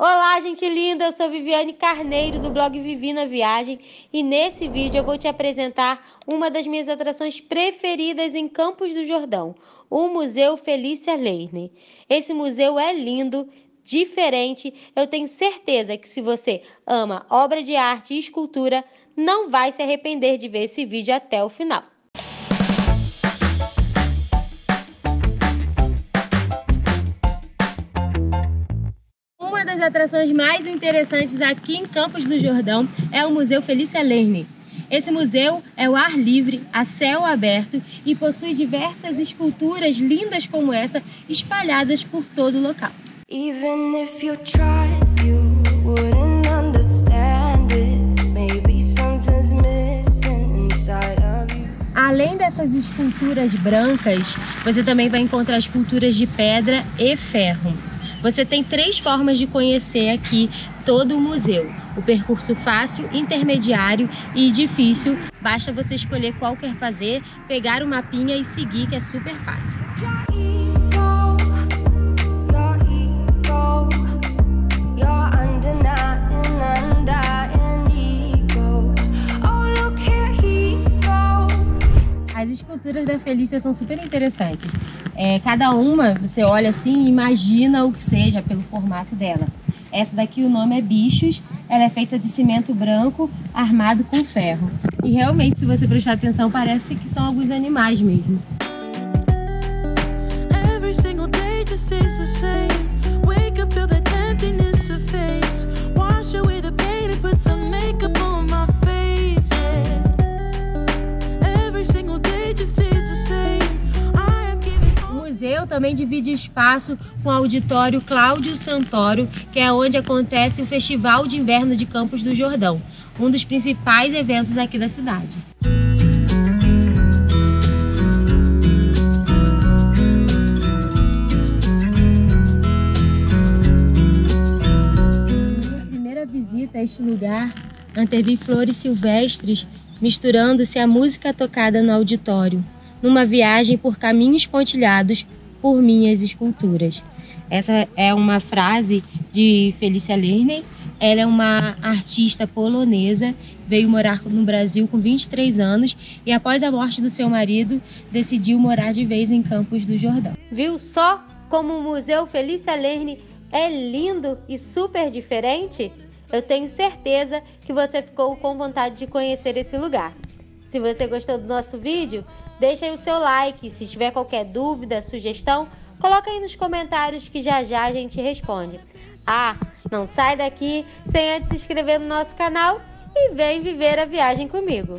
Olá, gente linda! Eu sou Viviane Carneiro do blog Vivina Viagem e nesse vídeo eu vou te apresentar uma das minhas atrações preferidas em Campos do Jordão, o Museu Felícia Leiner. Esse museu é lindo, diferente. Eu tenho certeza que se você ama obra de arte e escultura, não vai se arrepender de ver esse vídeo até o final. Atrações mais interessantes aqui em Campos do Jordão é o Museu Felícia Lerner. Esse museu é o ar livre, a céu aberto e possui diversas esculturas lindas como essa espalhadas por todo o local. Além dessas esculturas brancas, você também vai encontrar esculturas de pedra e ferro. Você tem três formas de conhecer aqui todo o museu. O percurso fácil, intermediário e difícil. Basta você escolher qual quer fazer, pegar o mapinha e seguir, que é super fácil. As esculturas da Felícia são super interessantes. É, cada uma, você olha assim e imagina o que seja pelo formato dela. Essa daqui o nome é Bichos, ela é feita de cimento branco armado com ferro. E realmente, se você prestar atenção, parece que são alguns animais mesmo. Every single day just the same. Museu também divide espaço com o auditório Cláudio Santoro, que é onde acontece o Festival de Inverno de Campos do Jordão, um dos principais eventos aqui da cidade. Minha primeira visita a este lugar, antevi flores silvestres misturando-se à música tocada no auditório numa viagem por caminhos pontilhados por minhas esculturas. Essa é uma frase de Felícia Lerner. Ela é uma artista polonesa, veio morar no Brasil com 23 anos e após a morte do seu marido, decidiu morar de vez em Campos do Jordão. Viu só como o Museu Felícia Lerner é lindo e super diferente? Eu tenho certeza que você ficou com vontade de conhecer esse lugar. Se você gostou do nosso vídeo, Deixa aí o seu like. Se tiver qualquer dúvida, sugestão, coloca aí nos comentários que já já a gente responde. Ah, não sai daqui sem antes se inscrever no nosso canal e vem viver a viagem comigo.